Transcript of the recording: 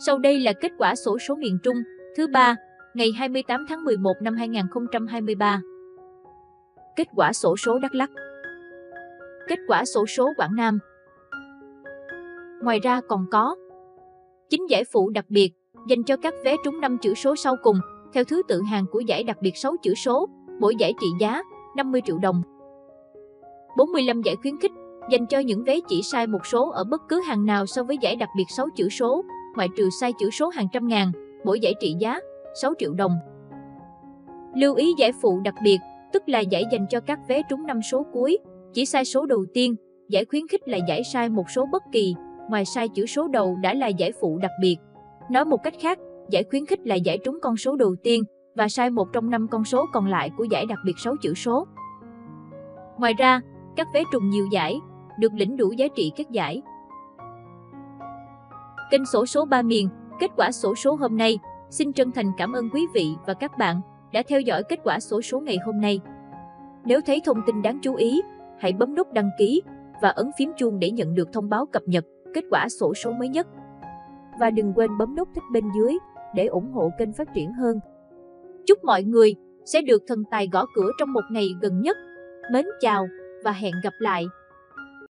Sau đây là kết quả sổ số miền Trung thứ ba, ngày 28 tháng 11 năm 2023. Kết quả sổ số Đắk Lắk. Kết quả sổ số Quảng Nam. Ngoài ra còn có 9 giải phụ đặc biệt dành cho các vé trúng 5 chữ số sau cùng theo thứ tự hàng của giải đặc biệt 6 chữ số, mỗi giải trị giá 50 triệu đồng. 45 giải khuyến khích dành cho những vé chỉ sai một số ở bất cứ hàng nào so với giải đặc biệt 6 chữ số, ngoại trừ sai chữ số hàng trăm ngàn, mỗi giải trị giá 6 triệu đồng. Lưu ý giải phụ đặc biệt, tức là giải dành cho các vé trúng 5 số cuối, chỉ sai số đầu tiên, giải khuyến khích là giải sai một số bất kỳ, ngoài sai chữ số đầu đã là giải phụ đặc biệt. Nói một cách khác, giải khuyến khích là giải trúng con số đầu tiên và sai một trong năm con số còn lại của giải đặc biệt 6 chữ số. Ngoài ra, các vé trùng nhiều giải được lĩnh đủ giá trị các giải. Kênh sổ số 3 miền, kết quả sổ số hôm nay. Xin chân thành cảm ơn quý vị và các bạn đã theo dõi kết quả sổ số ngày hôm nay. Nếu thấy thông tin đáng chú ý, hãy bấm nút đăng ký và ấn phím chuông để nhận được thông báo cập nhật kết quả sổ số mới nhất. Và đừng quên bấm nút thích bên dưới để ủng hộ kênh phát triển hơn. Chúc mọi người sẽ được thần tài gõ cửa trong một ngày gần nhất. Mến chào và hẹn gặp lại!